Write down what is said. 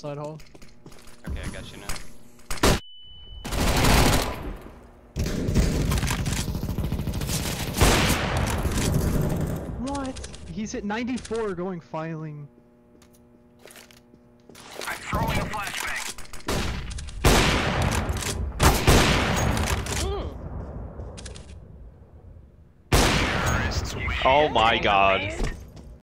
side hole. Okay, I got you now. What? He's at 94 going filing. I'm throwing a flashbang. Terrorists. Oh my god.